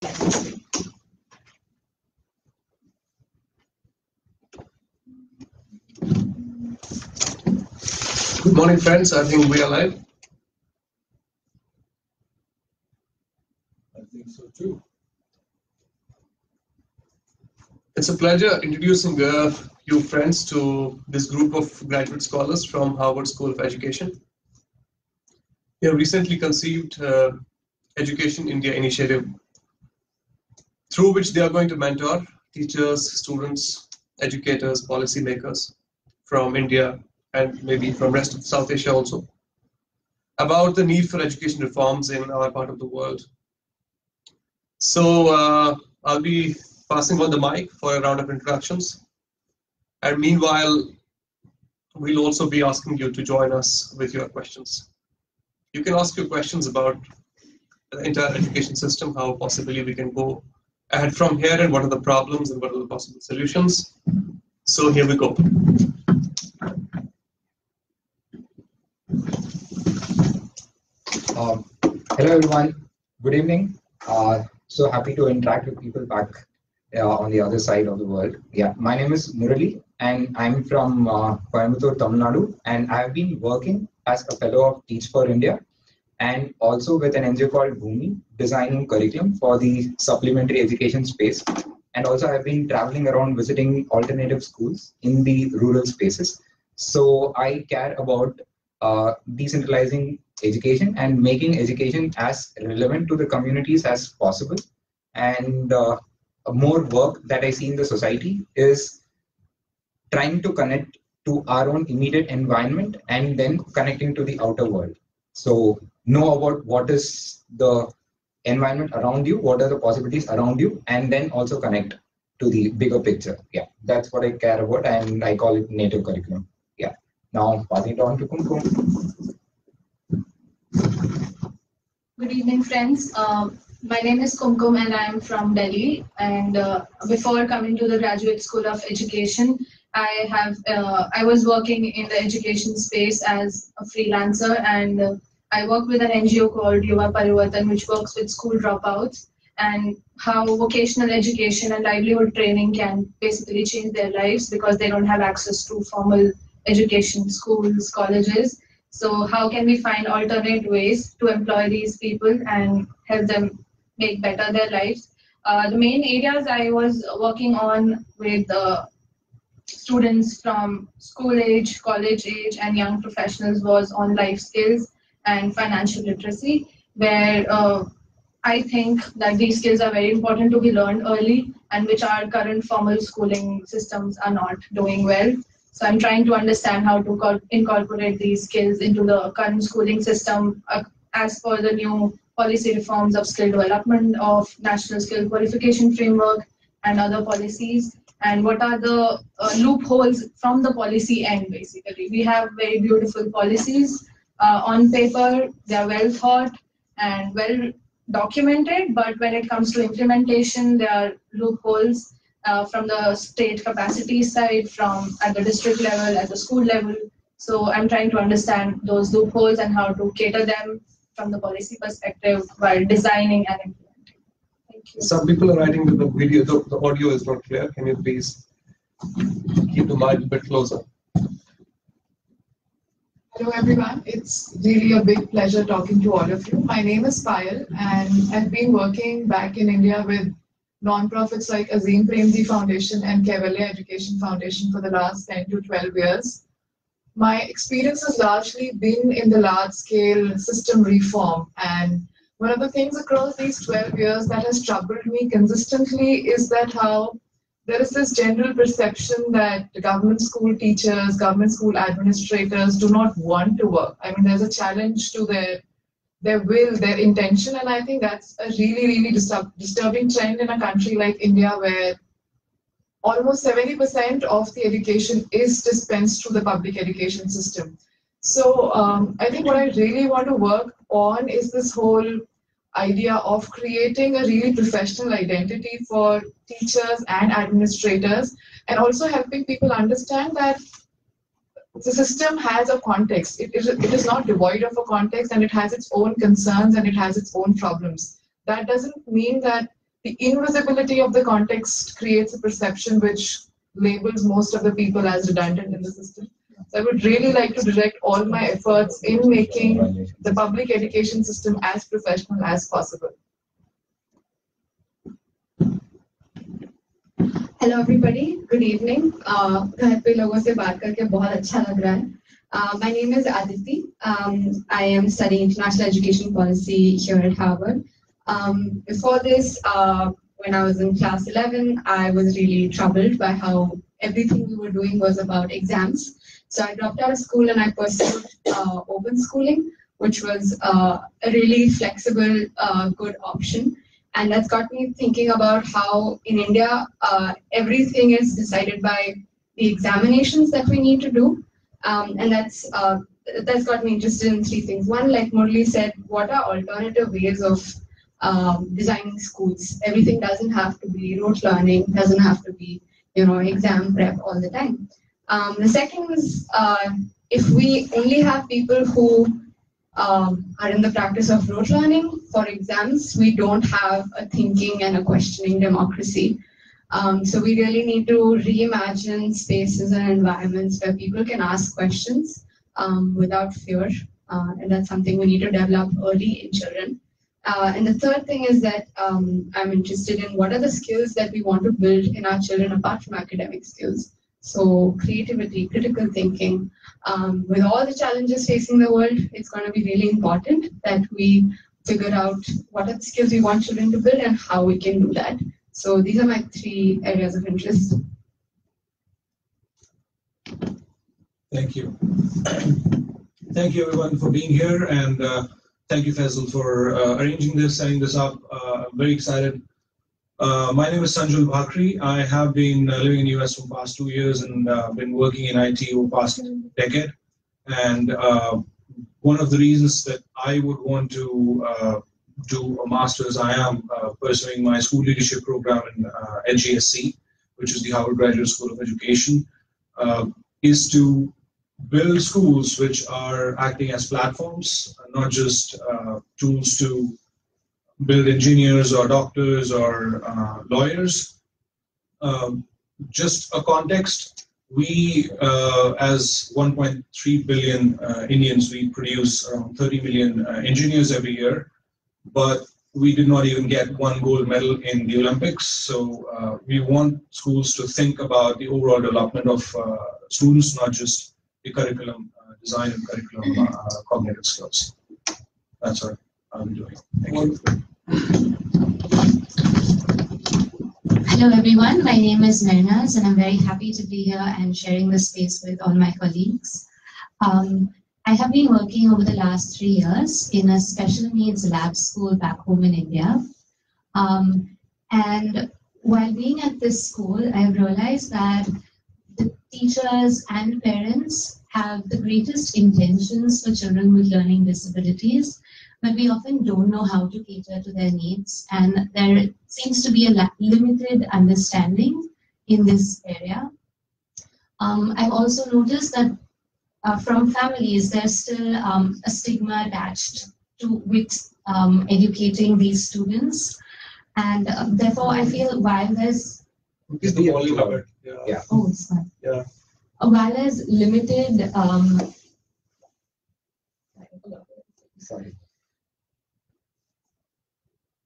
Good morning, friends. I think we are live. I think so too. It's a pleasure introducing uh, you friends to this group of graduate scholars from Harvard School of Education. We have recently conceived uh, Education India initiative through which they are going to mentor teachers, students, educators, policymakers from India and maybe from rest of South Asia also about the need for education reforms in our part of the world. So uh, I'll be passing on the mic for a round of introductions. And meanwhile, we'll also be asking you to join us with your questions. You can ask your questions about the entire education system, how possibly we can go ahead from here, and what are the problems and what are the possible solutions. So here we go. Um, hello everyone, good evening. Uh, so happy to interact with people back uh, on the other side of the world. Yeah, my name is Murali and I'm from uh, Coimbatore, Tamil Nadu and I've been working as a fellow of Teach for India and also with an NGO called Bhumi designing curriculum for the supplementary education space. And also I've been traveling around visiting alternative schools in the rural spaces. So I care about uh, decentralizing education and making education as relevant to the communities as possible. And uh, more work that I see in the society is trying to connect to our own immediate environment and then connecting to the outer world. So know about what is the environment around you, what are the possibilities around you, and then also connect to the bigger picture. Yeah, that's what I care about, and I call it native curriculum. Yeah. Now passing it on to Kumkum. Good evening, friends. Uh, my name is Kumkum and I am from Delhi. And uh, before coming to the Graduate School of Education, I have uh, I was working in the education space as a freelancer, and I work with an NGO called Yuva Parivartan, which works with school dropouts and how vocational education and livelihood training can basically change their lives because they don't have access to formal education, schools, colleges so how can we find alternate ways to employ these people and help them make better their lives? Uh, the main areas I was working on with students from school age, college age, and young professionals was on life skills and financial literacy, where uh, I think that these skills are very important to be learned early and which our current formal schooling systems are not doing well. So I'm trying to understand how to incorporate these skills into the current schooling system uh, as per the new policy reforms of skill development, of national skill qualification framework, and other policies. And what are the uh, loopholes from the policy end, basically? We have very beautiful policies uh, on paper, they are well thought and well documented, but when it comes to implementation, there are loopholes uh, from the state capacity side, from at the district level, at the school level. So I'm trying to understand those loopholes and how to cater them from the policy perspective while designing and implementing. Thank you. Some people are writing that the video, the, the audio is not clear. Can you please keep the mic a bit closer? Hello everyone, it's really a big pleasure talking to all of you. My name is Payal and I've been working back in India with non-profits like Azim Premji Foundation and Kaivalya Education Foundation for the last 10 to 12 years. My experience has largely been in the large-scale system reform and one of the things across these 12 years that has troubled me consistently is that how there is this general perception that government school teachers, government school administrators do not want to work. I mean, there's a challenge to their their will, their intention. And I think that's a really, really disturb disturbing trend in a country like India where almost 70% of the education is dispensed through the public education system. So um, I think what I really want to work on is this whole idea of creating a really professional identity for teachers and administrators and also helping people understand that the system has a context. It, is not devoid of a context and it has its own concerns and it has its own problems. That doesn't mean that the invisibility of the context creates a perception which labels most of the people as redundant in the system. So I would really like to direct all my efforts in making the public education system as professional as possible. Hello everybody, good evening. Uh, घर पे लोगों से बात करके बहुत अच्छा लग रहा है. Uh, my name is Aditi. Um, I am studying international education policy here at Harvard. Um, before this, uh, when I was in class 11, I was really troubled by how everything we were doing was about exams. So I dropped out of school and I pursued uh, open schooling, which was uh, a really flexible, uh, good option. And that's got me thinking about how in India, uh, everything is decided by the examinations that we need to do. Um, and that's uh, that's got me interested in three things. One, like Murli said, what are alternative ways of um, designing schools? Everything doesn't have to be rote learning, doesn't have to be you know exam prep all the time. Um, the second is uh, if we only have people who um, are in the practice of rote learning for exams, we don't have a thinking and a questioning democracy. Um, so we really need to reimagine spaces and environments where people can ask questions um, without fear. Uh, and that's something we need to develop early in children. Uh, and the third thing is that um, I'm interested in what are the skills that we want to build in our children apart from academic skills. So creativity, critical thinking, um, with all the challenges facing the world, it's going to be really important that we figure out what are the skills we want children to build and how we can do that. So these are my three areas of interest. Thank you. thank you everyone for being here and uh, thank you Faesal for uh, arranging this, setting this up. Uh, I'm very excited. Uh, my name is Sanjul Bhakri. I have been uh, living in the US for the past two years and uh, been working in IT over the past decade. And one of the reasons that I would want to do a master's, I am pursuing my school leadership program in HGSE, which is the Harvard Graduate School of Education, is to build schools which are acting as platforms, not just uh, tools to build engineers or doctors or uh, lawyers. Um, just a context, we, uh, as 1.3 billion uh, Indians, we produce around 30 million uh, engineers every year, but we did not even get one gold medal in the Olympics. So uh, we want schools to think about the overall development of students, not just the curriculum uh, design and curriculum uh, cognitive skills. That's what I'm doing. Thank you. Hello everyone, my name is Mehnaz and I'm very happy to be here and sharing the space with all my colleagues. Um, I have been working over the last three years in a special needs lab school back home in India. Um, and while being at this school, I've realized that the teachers and parents have the greatest intentions for children with learning disabilities, but we often don't know how to cater to their needs. And there seems to be a limited understanding in this area. Um, I've also noticed that uh, from families, there's still um, a stigma attached to with um, educating these students. And uh, therefore, I feel while there's is the volume covered? Yeah. yeah. Oh, it's fine. Yeah. While there's limited. Um, Sorry.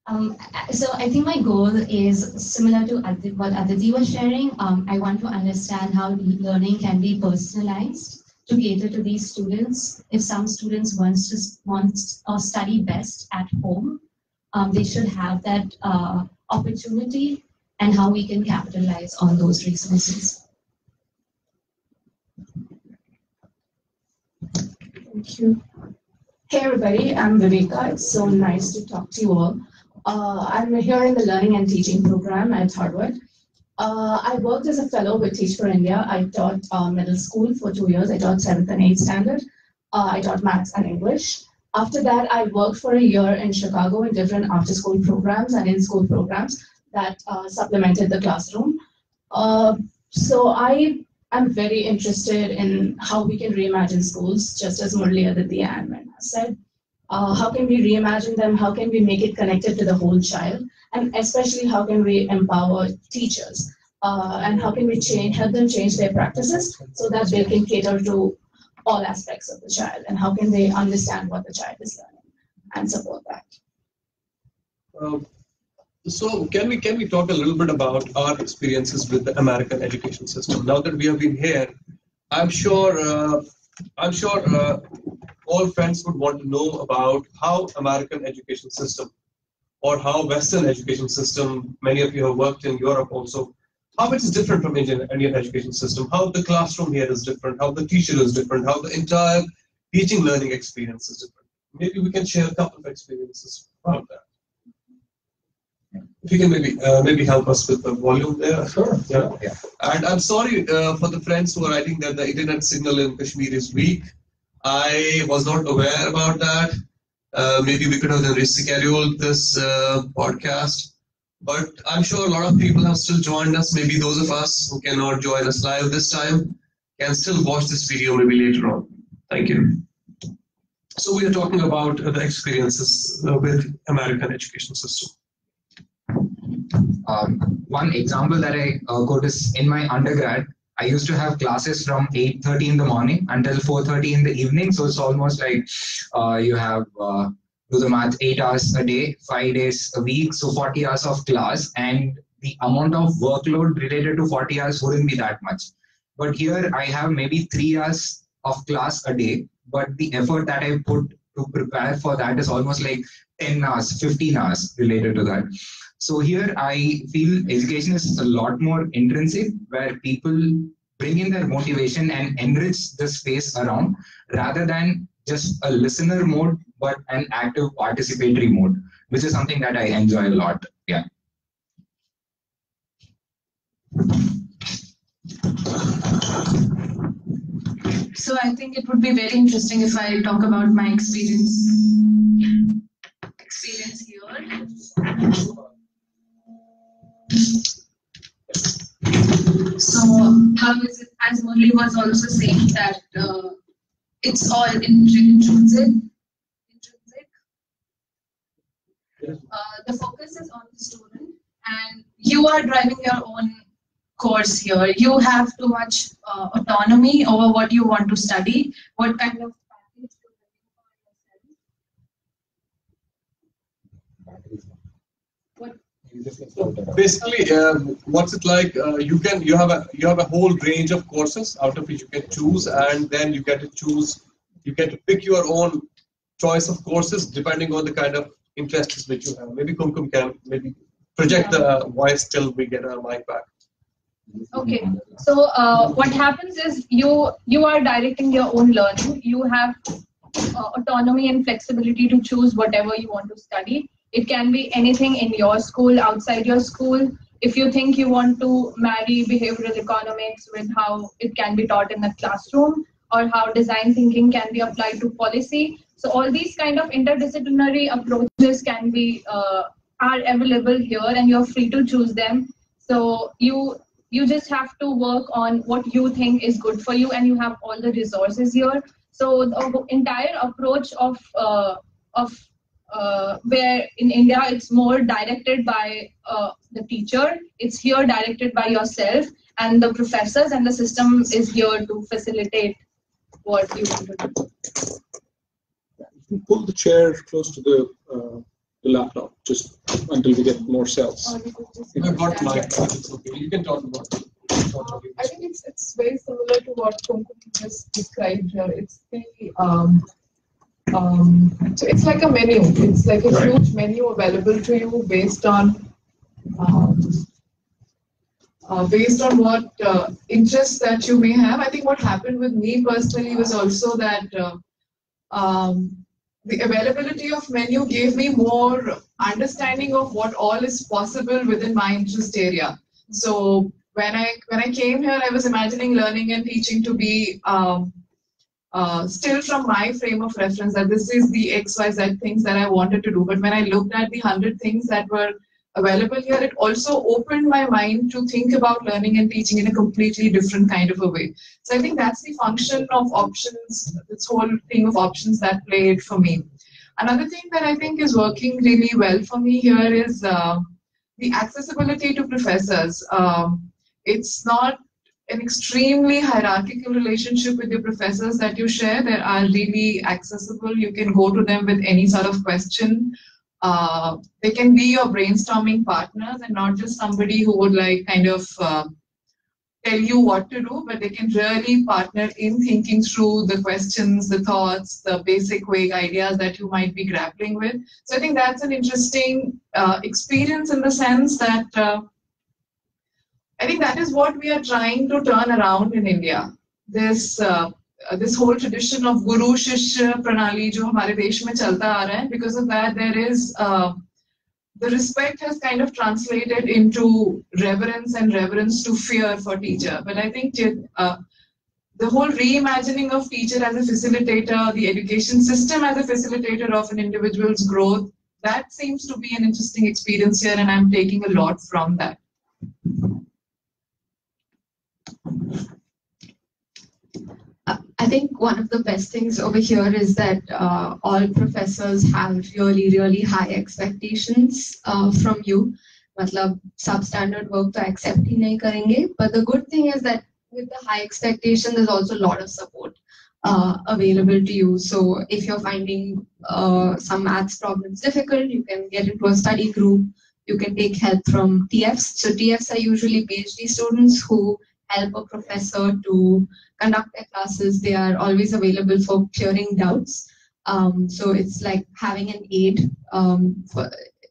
Um, so I think my goal is similar to what Aditi was sharing. Um, I want to understand how learning can be personalized to cater to these students. If some students want to want or study best at home, um, they should have that uh, opportunity and how we can capitalize on those resources. Thank you. Hey everybody, I'm Viveka. It's so nice to talk to you all. Uh, I'm here in the Learning and Teaching program at Harvard. Uh, I worked as a fellow with Teach for India. I taught uh, middle school for two years. I taught seventh and eighth standard. Uh, I taught maths and English. After that, I worked for a year in Chicago in different after school programs and in school programs that uh, supplemented the classroom. Uh, so I am very interested in how we can reimagine schools, just as Murli Aditya and Mehnaz said. Uh, how can we reimagine them? How can we make it connected to the whole child? And especially, how can we empower teachers? Uh, and how can we change, help them change their practices so that they can cater to all aspects of the child? And how can they understand what the child is learning and support that? So can we can we talk a little bit about our experiences with the American education system? Now that we have been here, I'm sure uh, I'm sure uh, all friends would want to know about how American education system or how Western education system. Many of you have worked in Europe also. How it is different from Indian Indian education system? How the classroom here is different? How the teacher is different? How the entire teaching learning experience is different? Maybe we can share a couple of experiences about that. If you can maybe uh, maybe help us with the volume there. Sure. Yeah. Yeah. And I'm sorry uh, for the friends who are writing that the internet signal in Kashmir is weak. I was not aware about that. Uh, maybe we could have rescheduled this uh, podcast. But I'm sure a lot of people have still joined us. Maybe those of us who cannot join us live this time can still watch this video maybe later on. Thank you. So we are talking about the experiences uh, with American education system. Um, one example that I uh, quote is in my undergrad, I used to have classes from 8.30 in the morning until 4.30 in the evening. So it's almost like uh, you have, uh, do the math, 8 hours a day, 5 days a week, so 40 hours of class. And the amount of workload related to 40 hours wouldn't be that much. But here I have maybe 3 hours of class a day, but the effort that I put to prepare for that is almost like 10 hours, 15 hours related to that. So here I feel education is a lot more intrinsic where people bring in their motivation and enrich the space around rather than just a listener mode, but an active participatory mode, which is something that I enjoy a lot. Yeah. So I think it would be very interesting if I talk about my experience experience here. So how is it, as Murli was also saying that uh, it's all intrinsic. intrinsic. Uh, the focus is on the student and you are driving your own course here. You have too much uh, autonomy over what you want to study, what kind of package to basically uh, what's it like uh, you can you have a you have a whole range of courses out of which you can choose and then you get to choose you get to pick your own choice of courses depending on the kind of interests which you have maybe kumkum can maybe project the voice till we get our mic back Okay, so uh, what happens is you you are directing your own learning. You have uh, autonomy and flexibility to choose whatever you want to study. It can be anything in your school, outside your school. If you think you want to marry behavioral economics with how it can be taught in the classroom, or how design thinking can be applied to policy, so all these kind of interdisciplinary approaches can be uh, are available here, and you're free to choose them. So you you just have to work on what you think is good for you and you have all the resources here so the entire approach of uh, of uh, where in india it's more directed by uh, the teacher. It's here directed by yourself and the professors and the system is here to facilitate what you want to do. Pull the chair close to the, uh, the laptop just until we get more cells. i've got mic it's okay. You can talk about it. I think it's it's very similar to what Kumkum just described here. It's the um, um, so it's like a menu. It's like a Right. huge menu available to you based on um, uh, based on what uh, interests that you may have. I think what happened with me personally was also that uh, um, the availability of menu gave me more understanding of what all is possible within my interest area. So when I when I came here, I was imagining learning and teaching to be um, uh, still from my frame of reference that this is the X Y Z things that I wanted to do. But when I looked at the hundred things that were available here, it also opened my mind to think about learning and teaching in a completely different kind of a way. So I think that's the function of options, this whole thing of options that played for me. Another thing that I think is working really well for me here is uh, the accessibility to professors. Um, it's not an extremely hierarchical relationship with your professors that you share. They are really accessible. You can go to them with any sort of question. Uh, they can be your brainstorming partners and not just somebody who would like kind of uh, tell you what to do, but they can really partner in thinking through the questions, the thoughts, the basic vague ideas that you might be grappling with. So I think that's an interesting uh, experience in the sense that uh, I think that is what we are trying to turn around in India. This uh, this whole tradition of guru shishya pranali jo hamare because of that there is uh, the respect has kind of translated into reverence and reverence to fear for teacher. But I think uh, the whole reimagining of teacher as a facilitator, the education system as a facilitator of an individual's growth, that seems to be an interesting experience here, and I'm taking a lot from that. I think one of the best things over here is that uh, all professors have really, really high expectations uh, from you. मतलब substandard work to accept ही नहीं करेंगे. But the good thing is that with the high expectation, there's also a lot of support uh, available to you. So if you're finding uh, some maths problems difficult, you can get into a study group. You can take help from TFs. So TFs are usually PhD students who help a professor to conduct their classes. They are always available for clearing doubts. Um, so it's like having an aid. Um, for,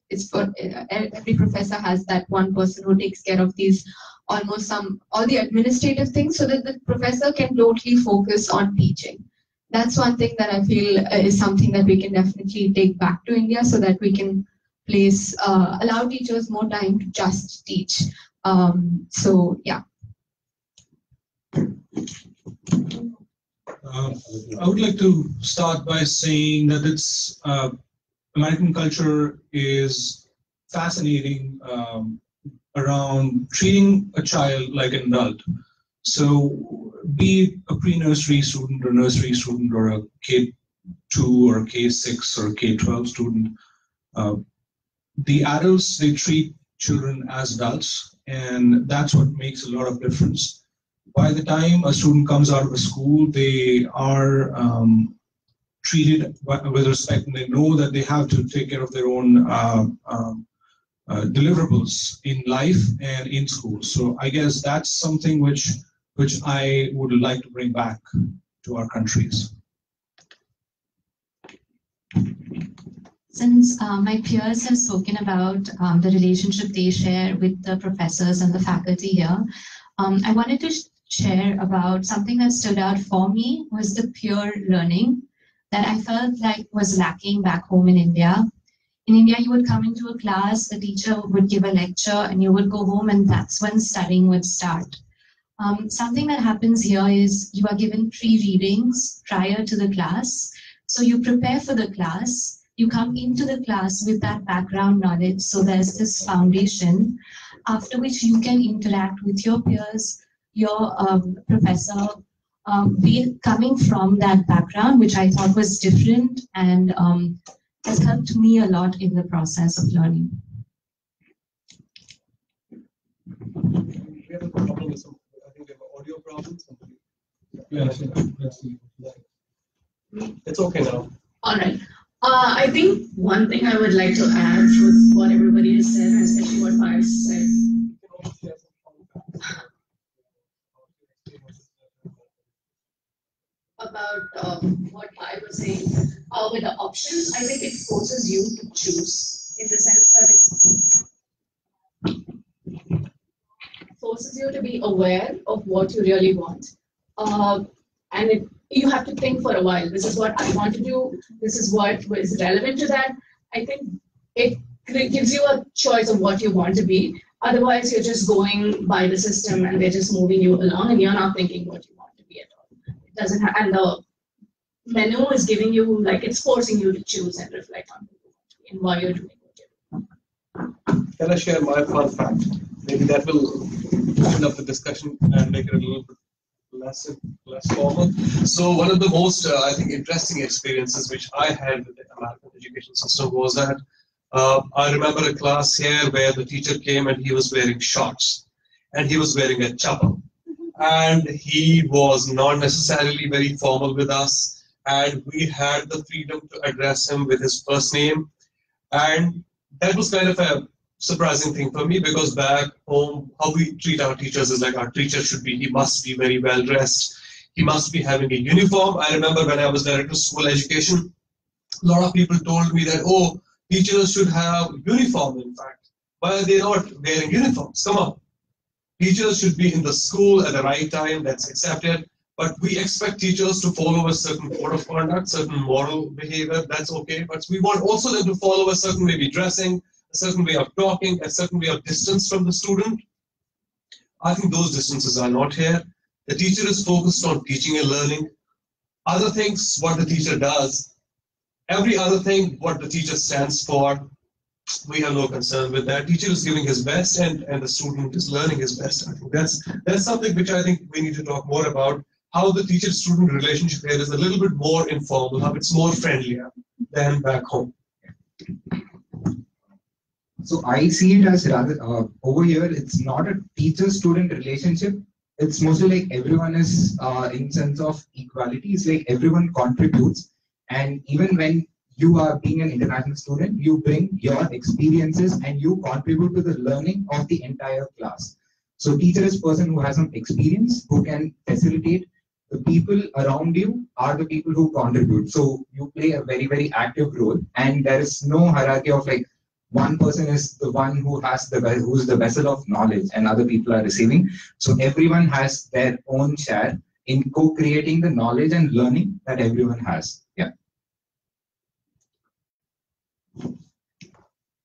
it's for every professor has that one person who takes care of these almost some all the administrative things, so that the professor can totally focus on teaching. That's one thing that I feel is something that we can definitely take back to India, so that we can place uh, allow teachers more time to just teach. Um, so yeah. Uh, I would like to start by saying that it's uh, American culture is fascinating um, around treating a child like an adult. So, be a pre-nursery student or nursery student or a K two or K six or K twelve student, uh, the adults they treat children as adults, and that's what makes a lot of difference by the time a student comes out of a school, they are um, treated with respect and they know that they have to take care of their own uh, um, uh, deliverables in life and in school. So I guess that's something which which I would like to bring back to our countries. Since uh, my peers have spoken about um, the relationship they share with the professors and the faculty here, um, I wanted to share about something that stood out for me was the pure learning that I felt like was lacking back home in India. In India, you would come into a class, the teacher would give a lecture, and you would go home, and that's when studying would start. Um, something that happens here is you are given pre readings prior to the class. So you prepare for the class, you come into the class with that background knowledge. So there's this foundation, after which you can interact with your peers, your um, professor um, be coming from that background, which I thought was different and um, has helped me a lot in the process of learning. We have a problem with some, I think we have audio problems. It's okay now. All right. Uh, I think one thing I would like to add to what everybody has said, especially what Payal said, about um, what I was saying uh, with the options, I think it forces you to choose in the sense that it forces you to be aware of what you really want. Uh, and it, you have to think for a while. This is what I want to do. This is what is relevant to that. I think it gives you a choice of what you want to be. Otherwise, you're just going by the system and they're just moving you along and you're not thinking what you want doesn't have, and the menu is giving you like it's forcing you to choose and reflect on and why you're doing what you're doing. Can I share my fun fact? Maybe that will open up the discussion and make it a little bit less less formal. So one of the most uh, I think interesting experiences which I had with the American education system was that uh, I remember a class here where the teacher came and he was wearing shorts and he was wearing a chappal and he was not necessarily very formal with us. And we had the freedom to address him with his first name. And that was kind of a surprising thing for me because back home how we treat our teachers is like our teacher should be he must be very well dressed. He must be having a uniform. I remember when i was director of school education a lot of people told me that oh teachers should have uniform in fact. Why are they not wearing uniforms? Come on Teachers should be in the school at the right time, that's accepted. But we expect teachers to follow a certain code of conduct, certain moral behavior, that's okay. But we want also them to follow a certain maybe dressing, a certain way of talking, a certain way of distance from the student. I think those distances are not here. The teacher is focused on teaching and learning. Other things, what the teacher does, every other thing, what the teacher stands for, we have no concern with that. Teacher is giving his best and, and the student is learning his best. I think that's that's something which I think we need to talk more about. How the teacher-student relationship here is a little bit more informal, how it's more friendlier than back home. So I see it as rather uh, over here. It's not a teacher-student relationship. It's mostly like everyone is uh, in sense of equality. It's like everyone contributes, and even when you are being an international student, you bring your experiences and you contribute to the learning of the entire class. So teacher is person who has some experience, who can facilitate the people around you are the people who contribute. So you play a very, very active role and there is no hierarchy of like one person is the one who has the who's the vessel of knowledge and other people are receiving. So everyone has their own share in co-creating the knowledge and learning that everyone has. Yeah.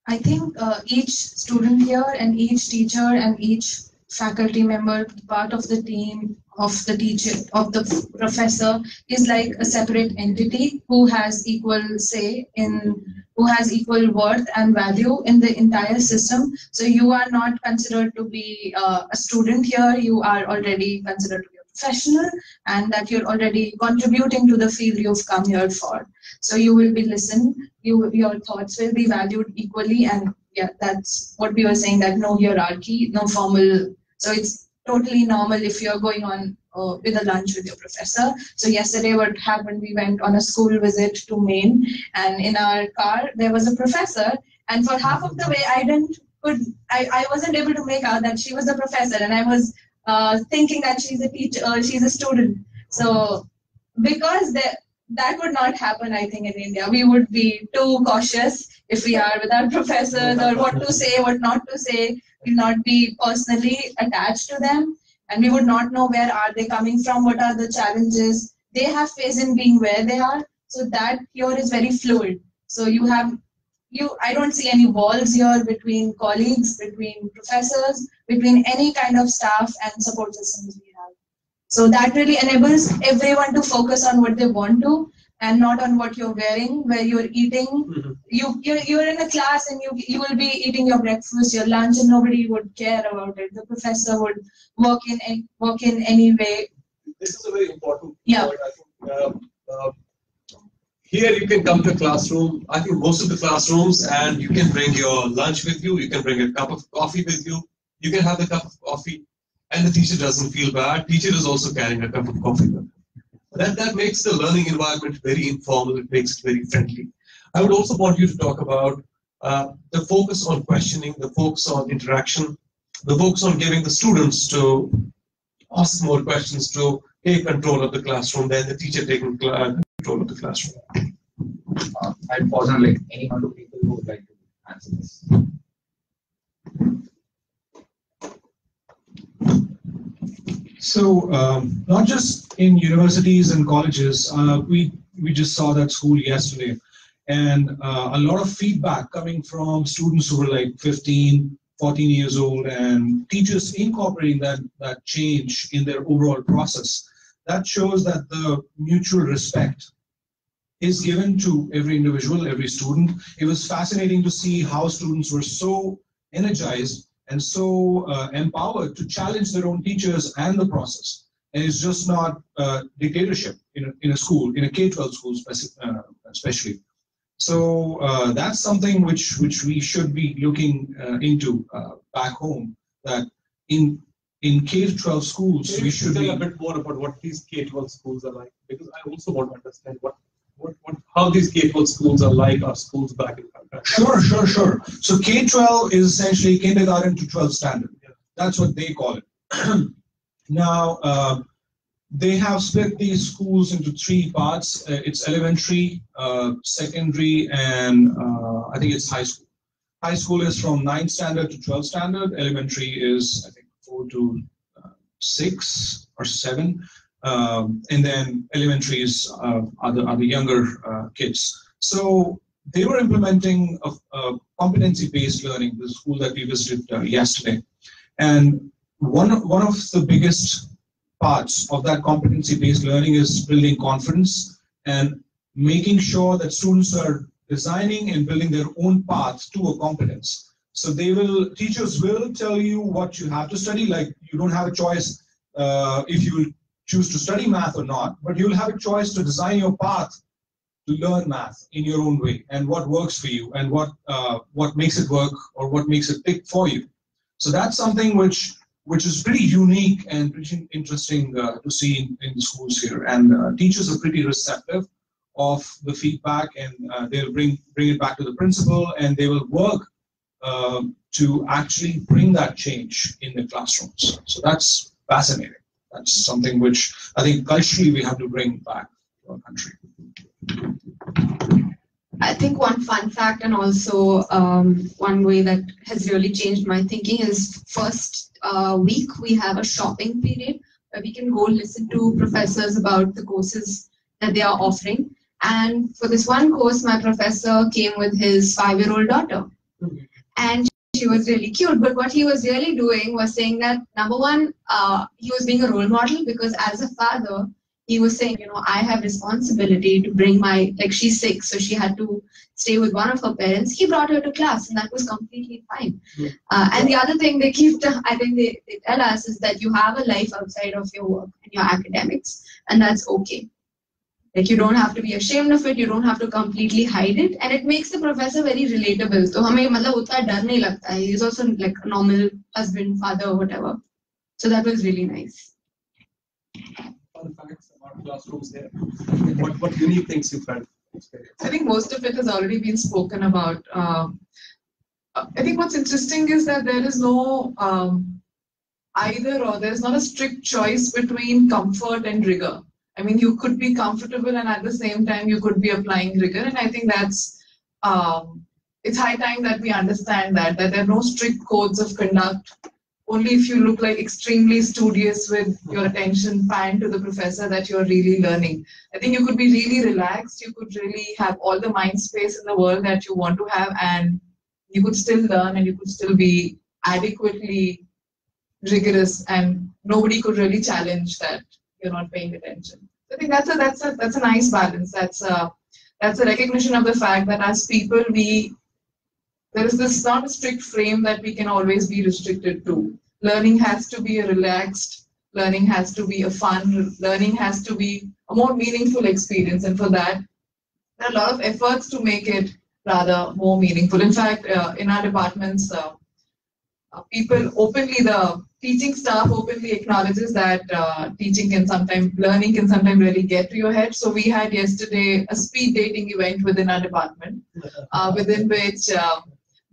I think uh, each student here and each teacher and each faculty member, part of the team, of the teacher, of the professor is like a separate entity who has equal say in, who has equal worth and value in the entire system. So you are not considered to be uh, a student here, you are already considered to be professional and that you're already contributing to the field you've come here for. So you will be listened, you, your thoughts will be valued equally and yeah, that's what we were saying that no hierarchy, no formal, so it's totally normal if you're going on uh, with a lunch with your professor. So yesterday what happened, we went on a school visit to Maine and in our car there was a professor and for half of the way I didn't could I, I wasn't able to make out that she was a professor and I was uh, thinking that she's a teacher, uh, she's a student. So because the, that would not happen, I think, in India. We would be too cautious if we are with our professors or what to say, what not to say. We'll not be personally attached to them and we would not know where are they coming from, what are the challenges. They have phase in being where they are. So that here is very fluid. So you have you I don't see any walls here between colleagues, between professors, between any kind of staff and support systems we have. So that really enables everyone to focus on what they want to and not on what you're wearing, where you're eating. Mm-hmm. You you're, you're in a class and you you will be eating your breakfast, your lunch, and nobody would care about it. The professor would work in work in any way. This is a very important yeah. point. I think, uh, uh, here you can come to a classroom. I think most of the classrooms, and you can bring your lunch with you. You can bring a cup of coffee with you. You can have the cup of coffee, and the teacher doesn't feel bad. Teacher is also carrying a cup of coffee with that, that makes the learning environment very informal, it makes it very friendly. I would also want you to talk about uh, the focus on questioning, the focus on interaction, the focus on giving the students to ask more questions, to take control of the classroom, than the teacher taking uh, control of the classroom. Uh, I'd pause on like any one of people who would like to answer this. So um, not just in universities and colleges, uh, we we just saw that school yesterday, and uh, a lot of feedback coming from students who were like 15, 14 years old, and teachers incorporating that that change in their overall process. That shows that the mutual respect is given to every individual, every student. It was fascinating to see how students were so energized and so uh, empowered to challenge their own teachers and the process. And it's just not uh, dictatorship in a, in a school, in a K-12 school uh, especially. So uh, that's something which which we should be looking uh, into uh, back home. That in in K-12 schools, Can we should tell be. a bit more about what these K-12 schools are like? Because I also want to understand what, what, what how these K-12 schools are like our schools back in Calcutta. Sure, sure, sure. So K 12 is essentially kindergarten to 12 standard. That's what they call it. now, uh, they have split these schools into three parts. Uh, it's elementary, uh, secondary, and uh, I think it's high school. High school is from 9th standard to 12th standard. Elementary is, I think, 4 to uh, 6 or 7. Um, and then elementaries uh, are, the, are the younger uh, kids. So they were implementing a, a competency-based learning, the school that we visited uh, yesterday. And one, of- one of the biggest parts of that competency-based learning is building confidence and making sure that students are designing and building their own path to a competence. So they will, teachers will tell you what you have to study, like you don't have a choice uh, if you choose to study math or not, but you'll have a choice to design your path to learn math in your own way and what works for you and what uh, what makes it work or what makes it tick for you. So that's something which which is pretty unique and pretty interesting uh, to see in, in the schools here. And uh, teachers are pretty receptive of the feedback, and uh, they'll bring bring it back to the principal, and they will work um, to actually bring that change in the classrooms. So that's fascinating. That's something which I think culturally we have to bring back to our country. I think one fun fact and also um, one way that has really changed my thinking is first uh, week we have a shopping period where we can go listen to professors about the courses that they are offering. And for this one course, my professor came with his five-year-old daughter, and she was really cute. But what he was really doing was saying that number one, uh, he was being a role model because as a father, he was saying, you know, I have responsibility to bring my like she's sick, so she had to stay with one of her parents. He brought her to class, and that was completely fine. Yeah. Uh, and the other thing they keep, t- I think they, they tell us is that you have a life outside of your work and your academics, and that's okay. Like you don't have to be ashamed of it. You don't have to completely hide it, and it makes the professor very relatable. So हमें मतलब उतना डर नहीं लगता है. He's also like a normal husband, father, whatever. So that was really nice. Fun facts about classrooms here. What, what unique things you found? I think most of it has already been spoken about. Um, I think what's interesting is that there is no um, either or. There's not a strict choice between comfort and rigor. I mean, you could be comfortable and at the same time you could be applying rigor, and I think that's um, it's high time that we understand that that there are no strict codes of conduct. Only if you look like extremely studious with your attention panned to the professor that you're really learning. I think you could be really relaxed. You could really have all the mind space in the world that you want to have, and you could still learn and you could still be adequately rigorous, and nobody could really challenge that you're not paying attention. I think that's a that's a that's a nice balance. That's a that's a recognition of the fact that as people we there is this not a strict frame that we can always be restricted to. Learning has to be a relaxed, learning has to be a fun, learning has to be a more meaningful experience. And for that, there are a lot of efforts to make it rather more meaningful. In fact, uh, in our departments, uh, uh, people openly, the teaching staff openly acknowledges that uh, teaching can sometimes, learning can sometimes really get to your head. So we had yesterday a speed dating event within our department, uh, within which uh,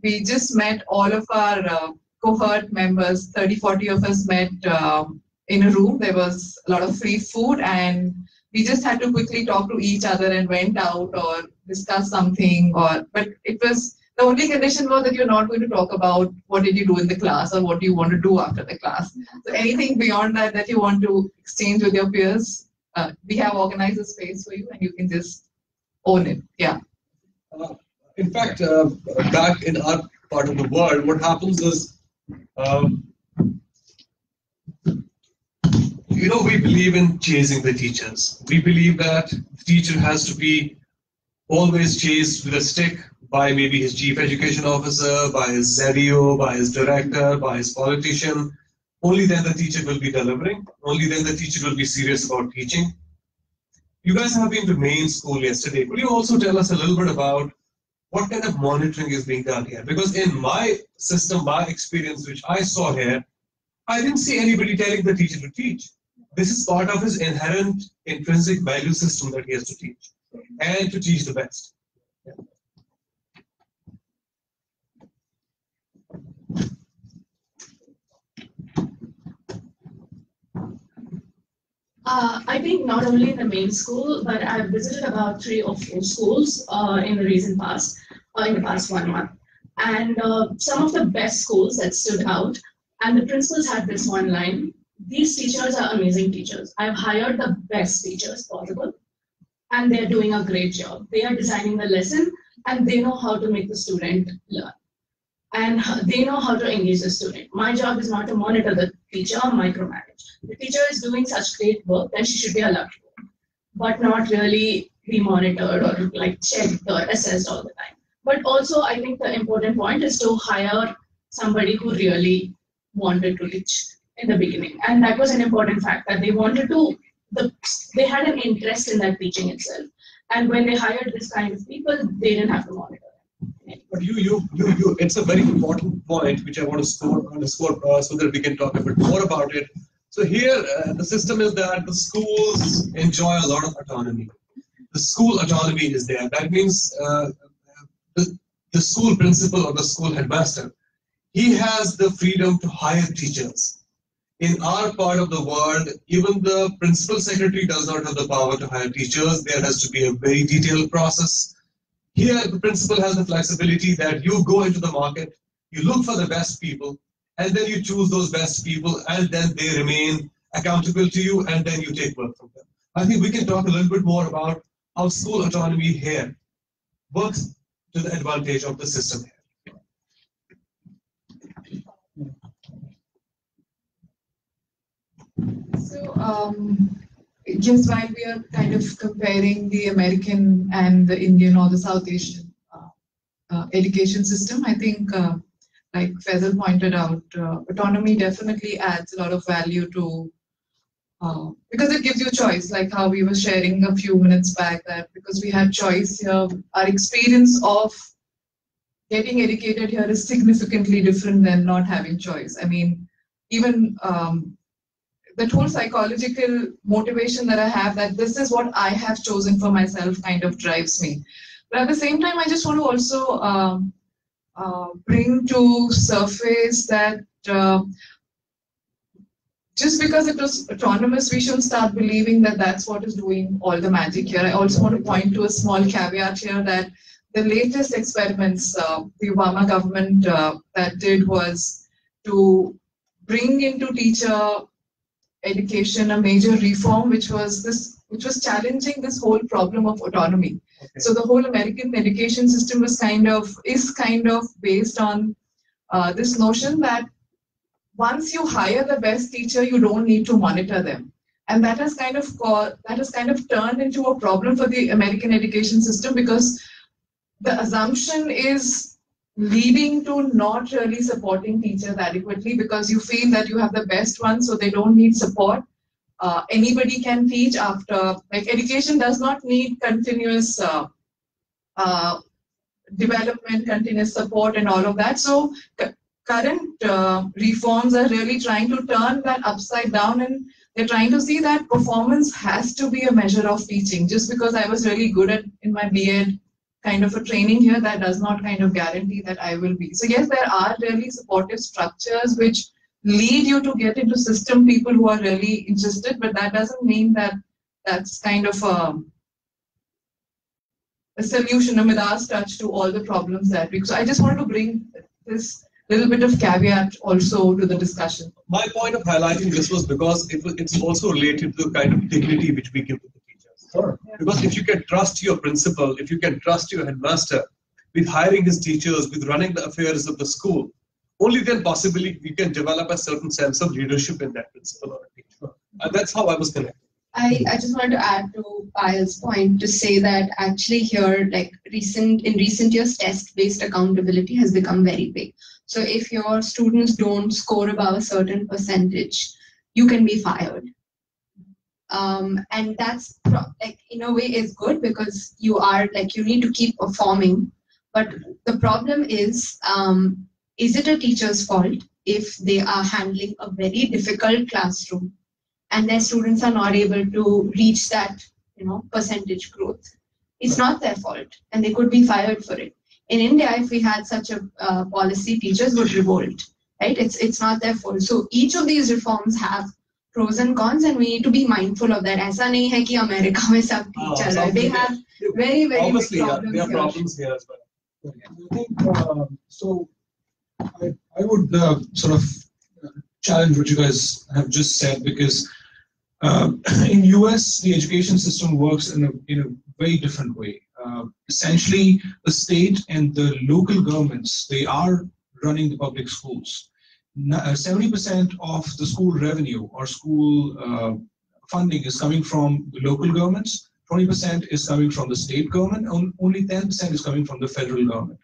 we just met all of our uh, cohort members, 30, 40 of us met um, in a room. There was a lot of free food and we just had to quickly talk to each other and went out or discuss something or, but it was, the only condition was that you're not going to talk about what did you do in the class or what do you want to do after the class. So anything beyond that that you want to exchange with your peers, uh, we have organized a space for you and you can just own it. Yeah. Uh, in fact, uh, back in our part of the world, what happens is, um, you know, we believe in chasing the teachers. We believe that the teacher has to be always chased with a stick by maybe his chief education officer, by his ZEO, by his director, by his politician. Only then the teacher will be delivering. Only then the teacher will be serious about teaching. you guys have been to Maine school yesterday. Could you also tell us a little bit about what kind of monitoring is being done here? Because in my system, my experience, which I saw here, I didn't see anybody telling the teacher to teach. This is part of his inherent intrinsic value system that he has to teach and to teach the best. Uh, I think not only in the Maine school, but I've visited about three or four schools uh, in the recent past, uh, in the past one month. And uh, some of the best schools that stood out, and the principals had this one line these teachers are amazing teachers. I've hired the best teachers possible, and they're doing a great job. They are designing the lesson, and they know how to make the student learn. And they know how to engage the student. My job is not to monitor the teacher micromanage. The teacher is doing such great work that she should be allowed to but not really be monitored or like checked or assessed all the time. But also, I think the important point is to hire somebody who really wanted to teach in the beginning. And that was an important fact that they wanted to, the, they had an interest in that teaching itself. And when they hired this kind of people, they didn't have to monitor but you, you, you, you, it's a very important point which I want to score underscore uh, so that we can talk a bit more about it. So here, uh, the system is that the schools enjoy a lot of autonomy. The school autonomy is there. That means uh, the, the school principal or the school headmaster, he has the freedom to hire teachers in our part of the world, even the principal secretary does not have the power to hire teachers. There has to be a very detailed process. Here, the principal has the flexibility that you go into the market, you look for the best people, and then you choose those best people, and then they remain accountable to you, and then you take work from them. I think we can talk a little bit more about how school autonomy here works to the advantage of the system here. So, um, just while we are kind of comparing the American and the Indian or the South Asian uh, uh, education system, I think, uh, like Faesal pointed out, uh, autonomy definitely adds a lot of value to uh, because it gives you choice, like how we were sharing a few minutes back that because we had choice here, our experience of getting educated here is significantly different than not having choice. I mean, even um, that whole psychological motivation that I have that this is what I have chosen for myself kind of drives me. But at the same time, I just want to also um, uh, bring to surface that uh, just because it was autonomous, we shouldn't start believing that that's what is doing all the magic here. I also want to point to a small caveat here that the latest experiments uh, the Obama government uh, that did was to bring into teacher education a major reform which was this which was challenging this whole problem of autonomy okay. so the whole american education system was kind of is kind of based on uh, this notion that once you hire the best teacher you don't need to monitor them and that has kind of called, that has kind of turned into a problem for the american education system because the assumption is leading to not really supporting teachers adequately because you feel that you have the best ones so they don't need support. Uh, anybody can teach after like education does not need continuous uh, uh, development continuous support and all of that. So current uh, reforms are really trying to turn that upside down and they're trying to see that performance has to be a measure of teaching. Just because i was really good at in my bed kind of a training here that does not kind of guarantee that I will be. So yes, there are really supportive structures which lead you to get into system people who are really interested, but that doesn't mean that that's kind of a, a solution, a Midas touch to all the problems that we. So I just wanted to bring this little bit of caveat also to the discussion. My point of highlighting this was because it, it's also related to the kind of dignity which we give to the Sure. Because if you can trust your principal, if you can trust your headmaster with hiring his teachers, with running the affairs of the school, only then possibly you can develop a certain sense of leadership in that principal or teacher. And that's how I was connected. I, I just wanted to add to Payal's point to say that actually here, like recent in recent years, test-based accountability has become very big. So if your students don't score above a certain percentage, you can be fired um, and that's pro- like in a way is good because you are like you need to keep performing. But the problem is um, is it a teacher's fault if they are handling a very difficult classroom and their students are not able to reach that you know percentage growth? It's not their fault and they could be fired for it. In india if we had such a uh, policy teachers would revolt right? It's it's not their fault. So each of these reforms have pros and cons and we need to be mindful of that aisa nahi hai ki america mein sab teacher hai. they have very very Obviously, big yeah, there are here. problems here as well. I think uh, so. I, I would uh, sort of uh, challenge what you guys have just said because uh, in US the education system works in a in a very different way. Uh, essentially, the state and the local governments they are running the public schools. Uh, Seventy percent of the school revenue or school uh, funding is coming from the local governments. 20% is coming from the state government, on- only 10% is coming from the federal government.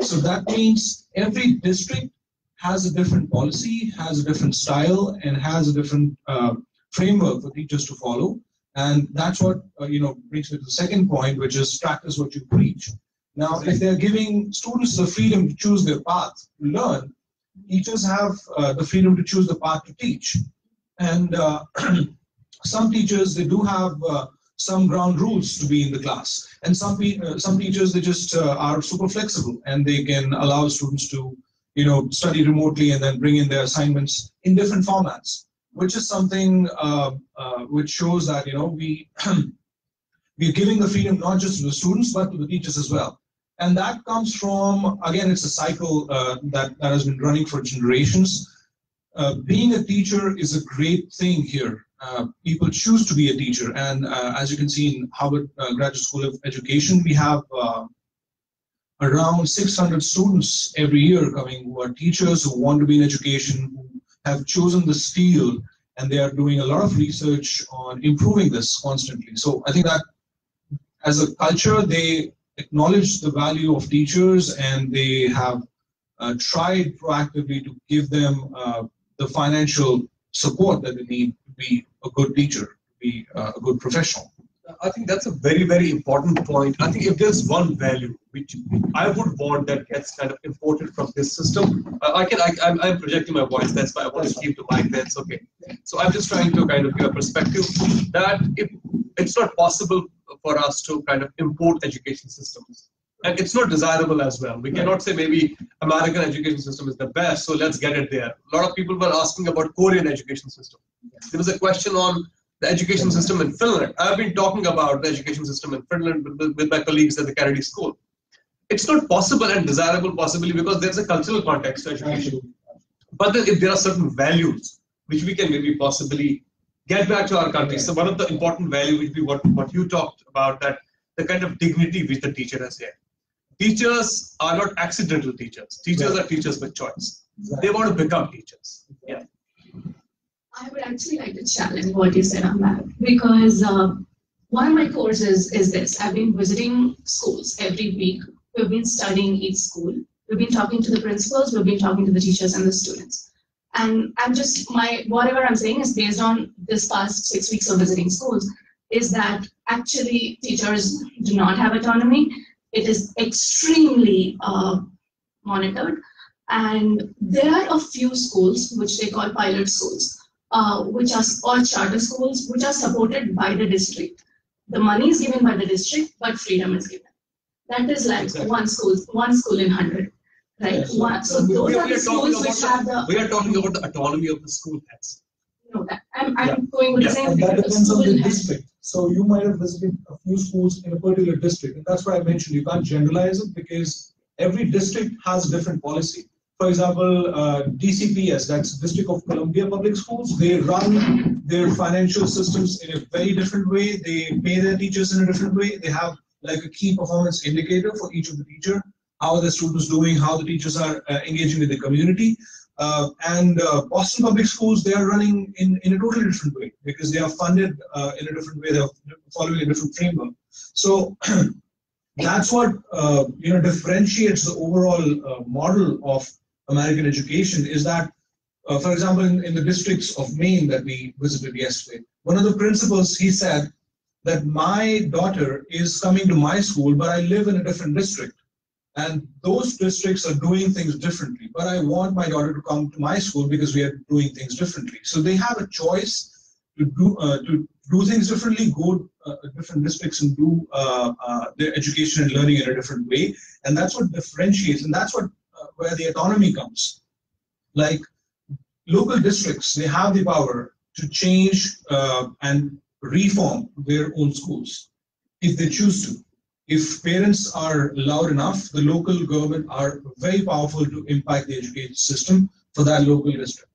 So that means every district has a different policy, has a different style, and has a different uh, framework for teachers to follow. And that's what uh, you know brings me to the second point, which is practice what you preach. Now, if they're giving students the freedom to choose their path to learn, teachers have uh, the freedom to choose the path to teach. And uh, some teachers they do have uh, some ground rules to be in the class and some uh, some teachers they just uh, are super flexible and they can allow students to you know study remotely and then bring in their assignments in different formats which is something uh, which shows that you know we we're giving the freedom not just to the students but to the teachers as well and that comes from again it's a cycle uh, that, that has been running for generations uh, being a teacher is a great thing here uh, people choose to be a teacher. And uh, as you can see in Harvard uh, Graduate School of Education, we have uh, around 600 students every year coming who are teachers who want to be in education, who have chosen this field, and they are doing a lot of research on improving this constantly. So I think that as a culture, they acknowledge the value of teachers and they have uh, tried proactively to give them uh, the financial support that they need to be a good teacher, to be uh, a good professional. I think that's a very, very important point. I think if there's one value which I would want that gets kind of imported from this system, uh, I can, I, I'm, I'm projecting my voice. That's why I want to keep the mic there. It's okay. So I'm just trying to kind of give a perspective that if it's not possible for us to kind of import education systems. And it's not desirable as well. We cannot say maybe American education system is the best, so let's get it there. A lot of people were asking about Korean education system. There was a question on the education system in Finland. I've been talking about the education system in Finland with, with my colleagues at the Kennedy School. It's not possible and desirable possibly because there's a cultural context to education. But then if there are certain values which we can maybe possibly get back to our country. So one of the important value would be what, what you talked about, that the kind of dignity which the teacher has here. Teachers are not accidental teachers. Teachers are teachers with choice. They want to become teachers. Yeah. I would actually like to challenge what you said on that because uh, one of my courses is this. I've been visiting schools every week. We've been studying each school. We've been talking to the principals. We've been talking to the teachers and the students. And I'm just my whatever I'm saying is based on this past six weeks of visiting schools. Is that actually teachers do not have autonomy? It is extremely uh, monitored, and there are a few schools which they call pilot schools uh, which are all charter schools, which are supported by the district. The money is given by the district, but freedom is given. That is like Exactly. one school, one school in hundred, right? Yes. One, so We- those we are are the talking schools which about have the- the, We are talking about the autonomy of the school heads. you know, that, I'm, I'm going with Yeah. the same And thing. that depends on the has- district. So you might have visited a few schools in a particular district, and that's why I mentioned you can't generalize it because every district has different policy. For example, uh, DCPS, that's District of Columbia Public Schools, they run their financial systems in a very different way. They pay their teachers in a different way. They have like a key performance indicator for each of the teacher, how are the students doing, how the teachers are uh, engaging with the community. Uh, and uh, Boston Public Schools, they are running in, in a totally different way because they are funded uh, in a different way. They're following a different framework. So that's what uh, you know differentiates the overall model of American education is that uh, for example, in, in the districts of Maine that we visited yesterday, one of the principals, he said that my daughter is coming to my school, but I live in a different district. And those districts are doing things differently. But I want my daughter to come to my school because we are doing things differently. So they have a choice to do uh, to do things differently, go uh, different districts and do uh, uh, their education and learning in a different way. And that's what differentiates, and that's what uh, where the autonomy comes. Like local districts, they have the power to change uh, and reform their own schools if they choose to. If parents are loud enough, the local government are very powerful to impact the education system for that local district.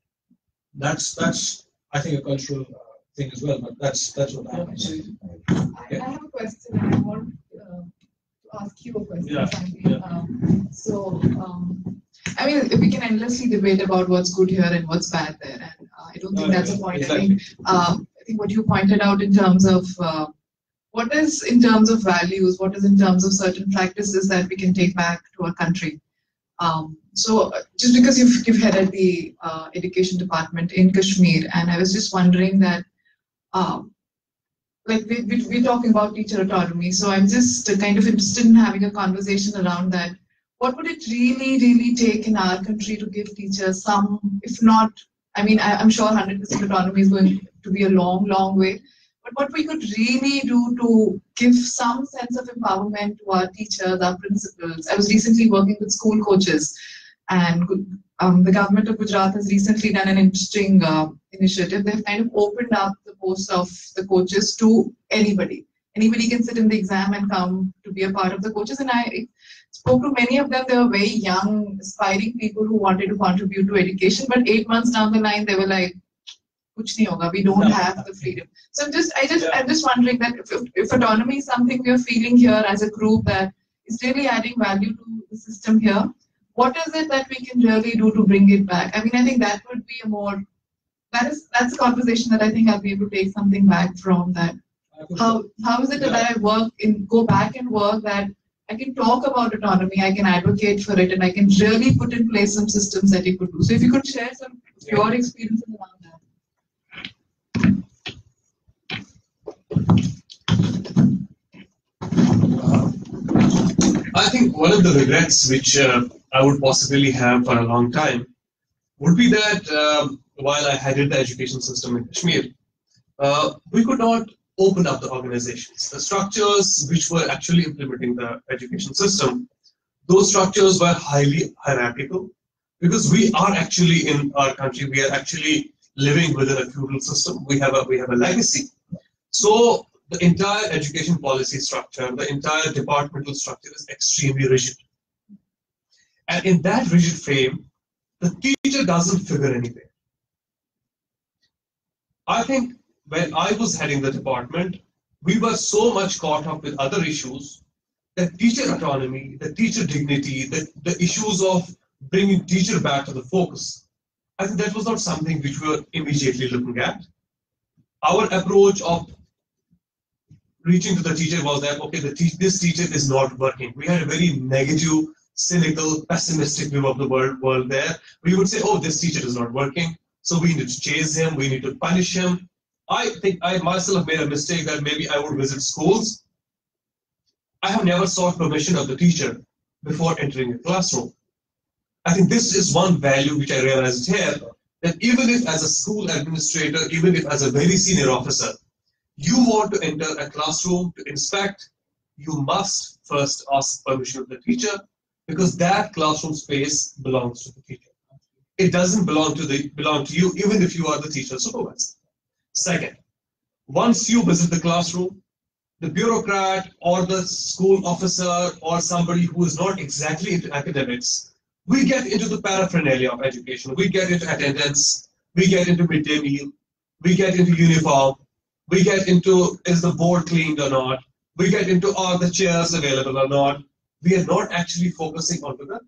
That's that's I think a cultural uh, thing as well, but that's that's what happens. I, I have a question and I want uh, to ask you a question. Yeah, yeah. Um, so, um, I mean, we can endlessly debate about what's good here and what's bad there, and uh, I don't think No, that's no, a point. exactly. I think um, I think what you pointed out in terms of uh, what is in terms of values, what is in terms of certain practices that we can take back to our country. Um, so uh, just because you've, you've headed the uh, education department in Kashmir, and I was just wondering that, um, like we, we, we're talking about teacher autonomy, so I'm just kind of interested in having a conversation around that. What would it really, really take in our country to give teachers some, if not, I mean, I, I'm sure 100% autonomy is going to be a long, long way, but what we could really do to give some sense of empowerment to our teachers, our principals. I was recently working with school coaches, and um, the government of Gujarat has recently done an interesting uh, initiative. They've kind of opened up the post of the coaches to anybody. Anybody can sit in the exam and come to be a part of the coaches. And I spoke to many of them. They were very young, aspiring people who wanted to contribute to education. But eight months down the line, they were like, "Kuch nahi hoga. We don't No. have the freedom." So I'm just, I just, Yeah. I'm just wondering that if, if, autonomy is something we are feeling here as a group that is really adding value to the system here, what is it that we can really do to bring it back? I mean, I think that would be a more, that is, that's a conversation that I think I'll be able to take something back from that. How, how is it that I work in, go back and work that I can talk about autonomy, I can advocate for it, and I can really put in place some systems that you could do. So if you could share some of your experiences around that. I think one of the regrets which uh, I would possibly have for a long time would be that um, while I headed the education system in Kashmir, uh, we could not open up the organizations. The structures which were actually implementing the education system, those structures were highly hierarchical because we are actually in our country, we are actually living within a feudal system. We have a we have a legacy. So the entire education policy structure, the entire departmental structure is extremely rigid. And in that rigid frame, the teacher doesn't figure anywhere. I think when I was heading the department, we were so much caught up with other issues that teacher autonomy, the teacher dignity, the, the issues of bringing teacher back to the focus. I think that was not something which we were immediately looking at. Our approach of reaching to the teacher was that okay, the te- this teacher is not working. We had a very negative, cynical, pessimistic view of the world, world there. We would say, oh, this teacher is not working, so we need to chase him, we need to punish him. I think I myself made a mistake that maybe I would visit schools. I have never sought permission of the teacher before entering a classroom. I think this is one value which I realized here that even if as a school administrator, even if as a very senior officer, you want to enter a classroom to inspect, you must first ask permission of the teacher because that classroom space belongs to the teacher. It doesn't belong to the belong to you, even if you are the teacher supervisor. Second, once you visit the classroom, the bureaucrat or the school officer or somebody who is not exactly into academics, we get into the paraphernalia of education. We get into attendance, we get into midday meal, we get into uniform, we get into is the board cleaned or not, we get into are the chairs available or not. We are not actually focusing on the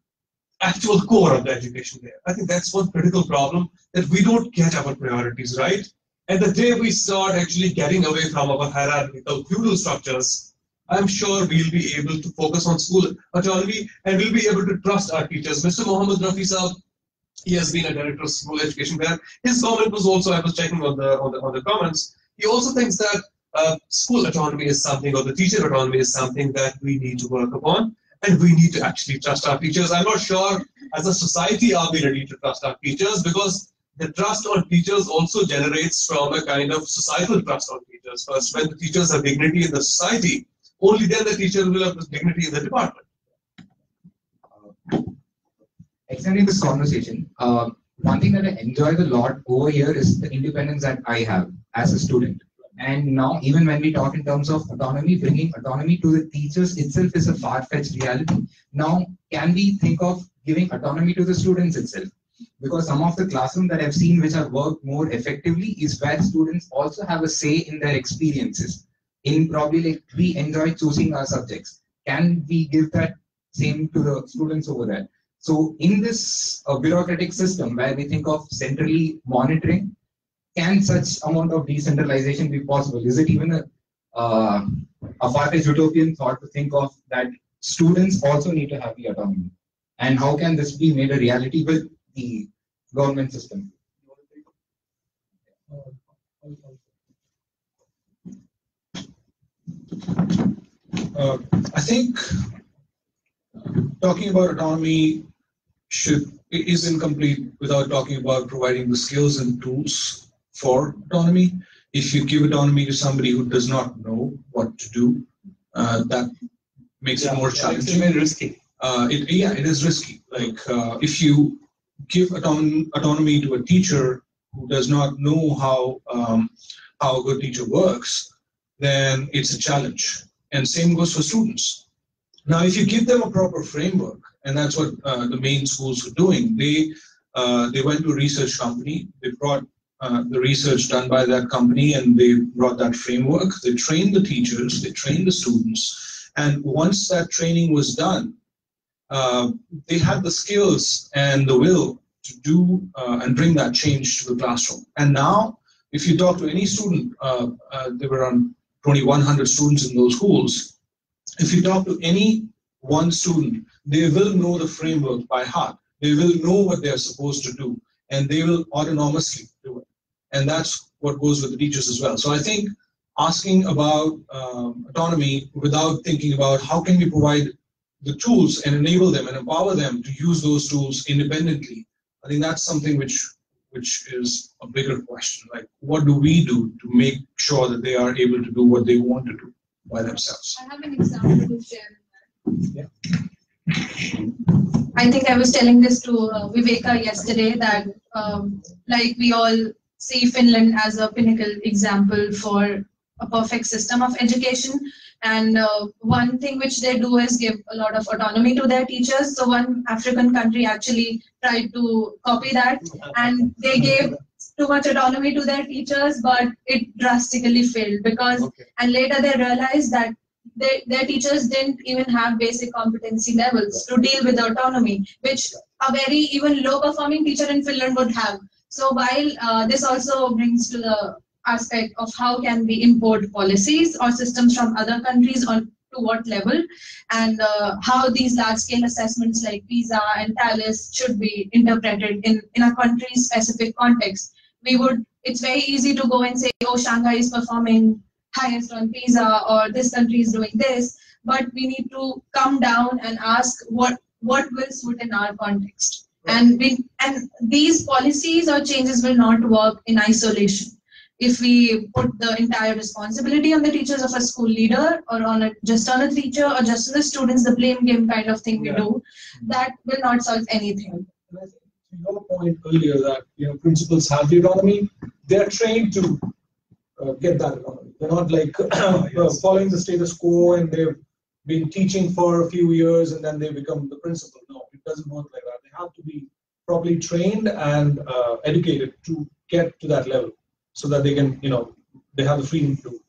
actual core of the education there. I think that's one critical problem that we don't get our priorities right. And the day we start actually getting away from our hierarchical feudal structures, I'm sure we'll be able to focus on school autonomy and we'll be able to trust our teachers. Mr. Mohammed Rafi Saab he has been a director of school education there. his comment was also, I was checking on the, on the, on the comments, he also thinks that uh, school autonomy is something or the teacher autonomy is something that we need to work upon and we need to actually trust our teachers. I'm not sure as a society are we ready to trust our teachers because the trust on teachers also generates from a kind of societal trust on teachers. First, when the teachers have dignity in the society, only then the teacher will have dignity in the department. Uh, extending this conversation, uh, one thing that I enjoy a lot over here is the independence that I have as a student. And now, even when we talk in terms of autonomy, bringing autonomy to the teachers itself is a far-fetched reality. Now, can we think of giving autonomy to the students itself? Because some of the classrooms that I've seen which have worked more effectively is where students also have a say in their experiences. In probably like we enjoy choosing our subjects. Can we give that same to the students over there? So in this uh, bureaucratic system where we think of centrally monitoring, can such amount of decentralization be possible? Is it even a, uh, a far-fetched utopian thought to think of that students also need to have the autonomy? And how can this be made a reality with the government system? Uh, I think talking about autonomy should is incomplete without talking about providing the skills and tools for autonomy. If you give autonomy to somebody who does not know what to do, uh, that makes yeah, it more challenging. It's risky. Uh, it, yeah, it is risky. Like uh, if you give auton- autonomy to a teacher who does not know how um, how a good teacher works, then it's a challenge. And same goes for students. Now, if you give them a proper framework, and that's what uh, the Maine schools are doing, they uh, they went to a research company, they brought uh, the research done by that company and they brought that framework. They trained the teachers, they trained the students, and once that training was done, uh, they had the skills and the will to do uh, and bring that change to the classroom. And now, if you talk to any student, uh, uh, there were around 2,100 students in those schools. If you talk to any one student, they will know the framework by heart. They will know what they are supposed to do, and they will autonomously do it and that's what goes with the teachers as well. So I think asking about um, autonomy without thinking about how can we provide the tools and enable them and empower them to use those tools independently, I think that's something which which is a bigger question. Like, what do we do to make sure that they are able to do what they want to do by themselves? I have an example to share. Yeah. I think I was telling this to uh, Viveka yesterday that, um, like, we all see Finland as a pinnacle example for a perfect system of education. And uh, one thing which they do is give a lot of autonomy to their teachers. So one African country actually tried to copy that, and they gave too much autonomy to their teachers, but it drastically failed because. Okay. And later they realized that they, their teachers didn't even have basic competency levels to deal with autonomy, which a very even low performing teacher in Finland would have. So while uh, this also brings to the aspect of how can we import policies or systems from other countries on to what level? And uh, how these large scale assessments like PISA and TALIS should be interpreted in, in a country specific context. We would, it's very easy to go and say, oh, Shanghai is performing highest on PISA or this country is doing this, but we need to come down and ask what, what will suit in our context. And we and these policies or changes will not work in isolation if we put the entire responsibility on the teachers of a school leader or on a just on a teacher or just on the students the blame game kind of thing yeah. we do that will not solve anything. Your point earlier that you know principals have the autonomy they're trained to uh, get that autonomy. They're not like uh, yes. following the status quo and they've been teaching for a few years and then they become the principal. No it doesn't work like that. They have to be properly trained and uh, educated to get to that level so that they can, you know, they have the freedom to.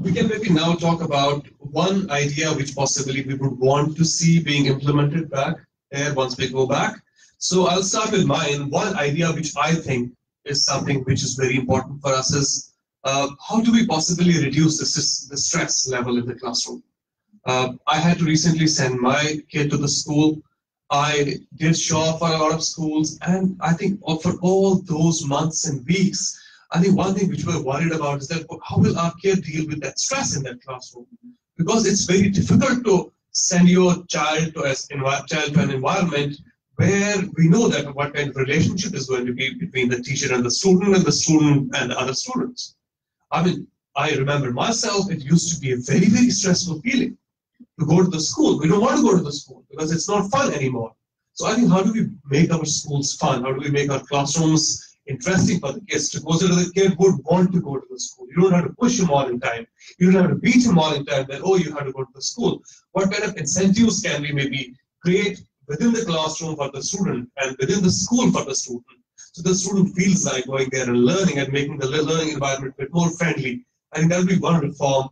We can maybe now talk about one idea which possibly we would want to see being implemented back there once we go back. So I'll start with mine. One idea which I think is something which is very important for us is uh, how do we possibly reduce the, the stress level in the classroom? Uh, I had to recently send my kid to the school. I did show up for a lot of schools, and I think for all those months and weeks, I think one thing which we're worried about is that how will our kid deal with that stress in that classroom? Because it's very difficult to send your child to, as, child to an environment where we know that what kind of relationship is going to be between the teacher and the student and the student and the other students. I mean, I remember myself, it used to be a very, very stressful feeling to go to the school. We don't want to go to the school because it's not fun anymore. So I think how do we make our schools fun? How do we make our classrooms interesting for the kids to go the kid would want to go to the school. You don't have to push him all in time. You don't have to beat him all in time that, oh, you have to go to the school. What kind of incentives can we maybe create within the classroom for the student and within the school for the student? So the student feels like going there and learning and making the learning environment a bit more friendly. I think that would be one reform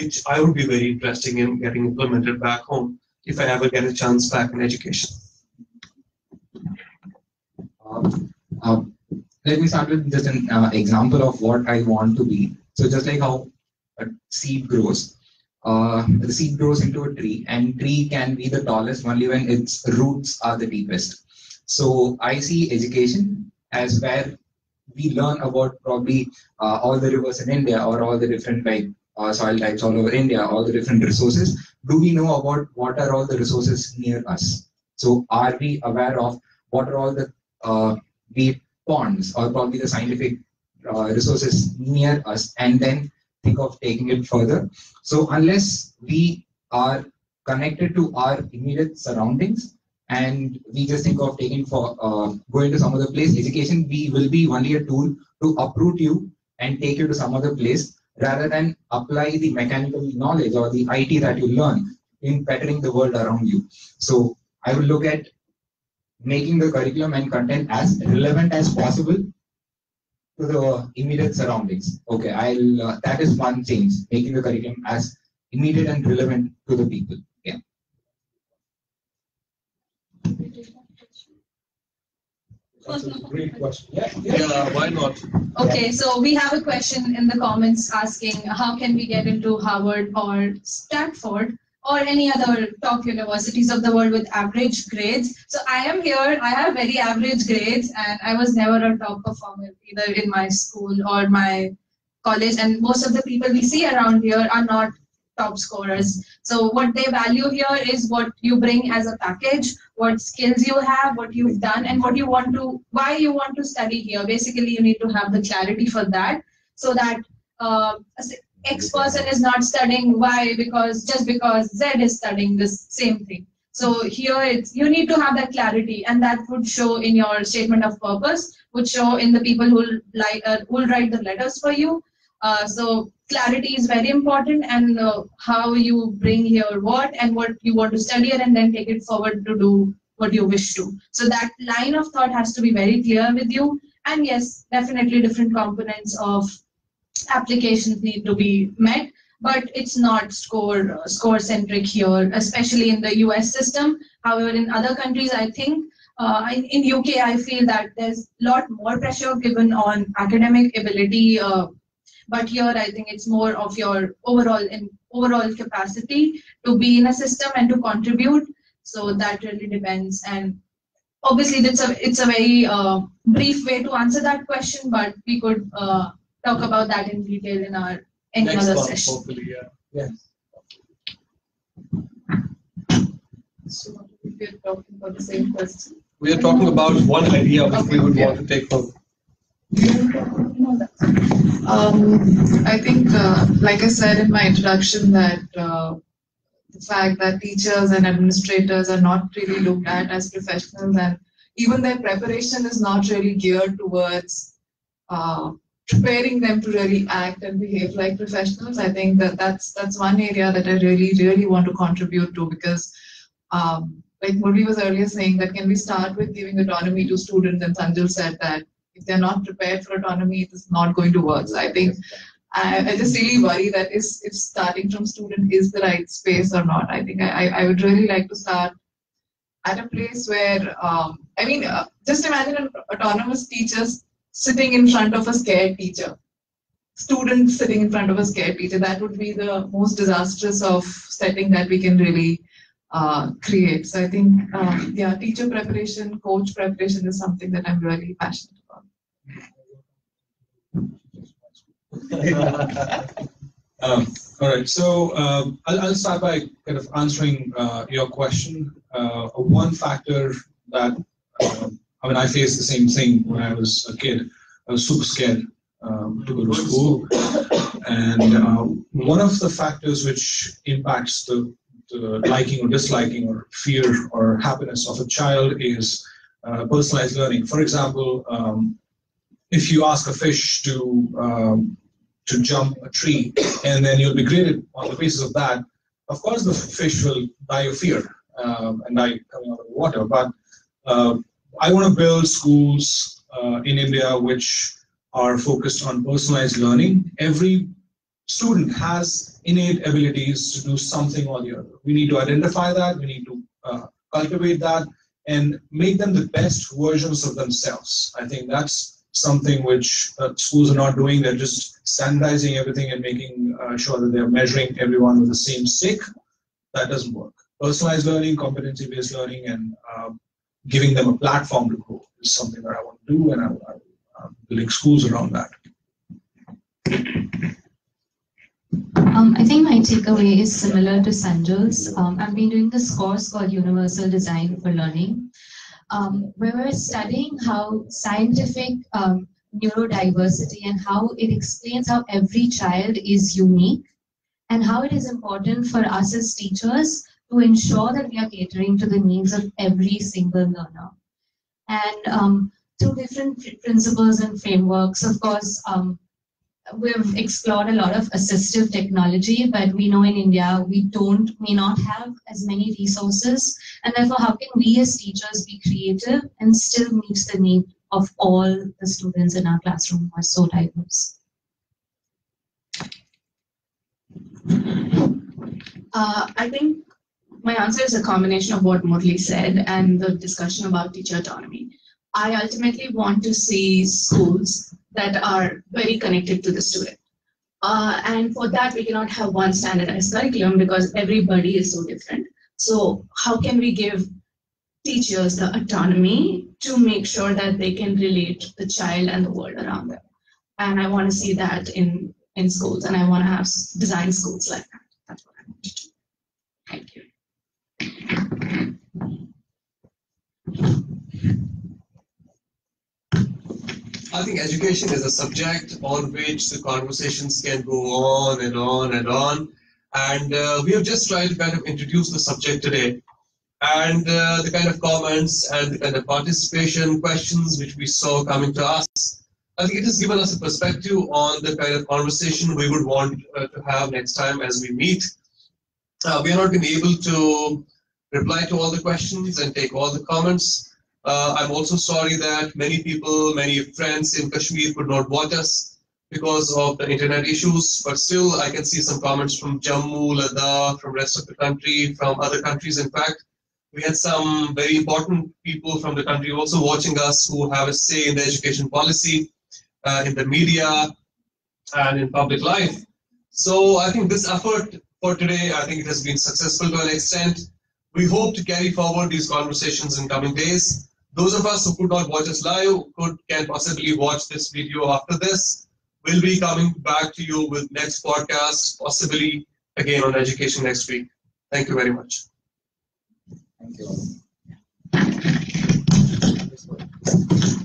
which I would be very interested in getting implemented back home if I ever get a chance back in education. Um, um, let me start with just an uh, example of what I want to be. So just like how a seed grows, uh, the seed grows into a tree, and tree can be the tallest only when its roots are the deepest. So I see education as where we learn about probably uh, all the rivers in India or all the different like uh, soil types all over India, all the different resources. Do we know about what are all the resources near us? So are we aware of what are all the uh, ponds or probably the scientific uh, resources near us and then think of taking it further. So unless we are connected to our immediate surroundings and we just think of taking for uh, going to some other place, education we will be only a tool to uproot you and take you to some other place rather than apply the mechanical knowledge or the IT that you learn in bettering the world around you. So I will look at making the curriculum and content as relevant as possible to the immediate surroundings. Okay, I'll uh, that is one change, making the curriculum as immediate and relevant to the people. Yeah. That's a great question. Yeah, yeah. yeah, why not? Okay, so we have a question in the comments asking how can we get into Harvard or Stanford? or any other top universities of the world with average grades. So I am here, I have very average grades and I was never a top performer either in my school or my college and most of the people we see around here are not top scorers. So what they value here is what you bring as a package, what skills you have, what you've done and what you want to, why you want to study here. Basically you need to have the clarity for that so that uh, X person is not studying Y because just because Z is studying this same thing. So here it's you need to have that clarity, and that would show in your statement of purpose, would show in the people who like uh, will write the letters for you. Uh, so clarity is very important, and uh, how you bring here what and what you want to study, and then take it forward to do what you wish to. So that line of thought has to be very clear with you. And yes, definitely different components of applications need to be met but it's not score uh, score centric here especially in the us system however in other countries i think uh, in, in uk i feel that there's a lot more pressure given on academic ability uh, but here i think it's more of your overall in overall capacity to be in a system and to contribute so that really depends and obviously it's a it's a very uh, brief way to answer that question but we could uh, talk about that in detail in our any Next other session. Hopefully, yeah. Yes. So we are talking about the same question. We are talking about one idea which okay. we would yeah. want to take home. Um, I think, uh, like I said in my introduction, that uh, the fact that teachers and administrators are not really looked at as professionals, and even their preparation is not really geared towards uh, preparing them to really act and behave like professionals. I think that that's that's one area that I really really want to contribute to because, um, like Murli was earlier saying, that can we start with giving autonomy to students, and Sanjil said that if they're not prepared for autonomy, it is not going to work. So I think. I, I just really worry that is if starting from student is the right space or not. I think I, I would really like to start at a place where um, I mean, uh, just imagine an autonomous teachers sitting in front of a scared teacher. students sitting in front of a scared teacher. That would be the most disastrous of setting that we can really uh, create. So I think, um, yeah, teacher preparation, coach preparation is something that I'm really passionate about. Um, all right, so um, I'll, I'll start by kind of answering uh, your question. Uh, one factor that um, I mean, I faced the same thing when I was a kid. I was super scared um, to go to school, and uh, one of the factors which impacts the, the, liking or disliking or fear or happiness of a child is uh, personalized learning. For example, um, if you ask a fish to um, to jump a tree, and then you'll be graded on the basis of that. Of course, the fish will die of fear um, and die coming out of the water. But uh, I want to build schools uh, in India which are focused on personalized learning. Every student has innate abilities to do something or the other. We need to identify that. We need to uh, cultivate that and make them the best versions of themselves. I think that's something which uh, schools are not doing. They're just standardizing everything and making uh, sure that they're measuring everyone with the same stick. That doesn't work. Personalized learning, competency-based learning, and um, giving them a platform to grow is something that I want to do, and I, am building schools around that. Um, I think my takeaway is similar to Sanjal's. Um, I've been doing this course called Universal Design for Learning um, we were studying how scientific um, neurodiversity and how it explains how every child is unique and how it is important for us as teachers to ensure that we are catering to the needs of every single learner. And um, through different principles and frameworks, of course, um, we've explored a lot of assistive technology, but we know in India we don't, may not have as many resources. And therefore, how can we as teachers be creative and still meet the need of all the students in our classroom who are so diverse? Uh, I think my answer is a combination of what Murli said and the discussion about teacher autonomy. I ultimately want to see schools that are very connected to the student. Uh, and for that, we cannot have one standardized curriculum because everybody is so different. So how can we give teachers the autonomy to make sure that they can relate the child and the world around them? And I want to see that in, in schools, and I want to have design schools like that. That's what I want to do. I think education is a subject on which the conversations can go on and on and on. And uh, we have just tried to kind of introduce the subject today. And uh, the kind of comments and the kind of participation questions which we saw coming to us, I think it has given us a perspective on the kind of conversation we would want uh, to have next time as we meet. Uh, we are not going to be able to reply to all the questions and take all the comments. Uh, I'm also sorry that many people, many friends in Kashmir could not watch us because of the internet issues, but still I can see some comments from Jammu, Ladakh, from rest of the country, from other countries in fact. We had some very important people from the country also watching us who have a say in the education policy, uh, in the media, and in public life. So I think this effort for today, I think it has been successful to an extent. We hope to carry forward these conversations in coming days. Those of us who could not watch us live could can possibly watch this video after this. We'll be coming back to you with next podcast, possibly again on education next week. Thank you very much. Thank you.